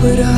but I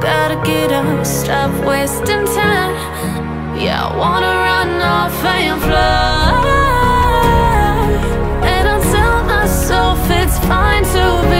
Gotta get up, stop wasting time. Yeah, I wanna run off and fly. And I'll tell myself it's fine to be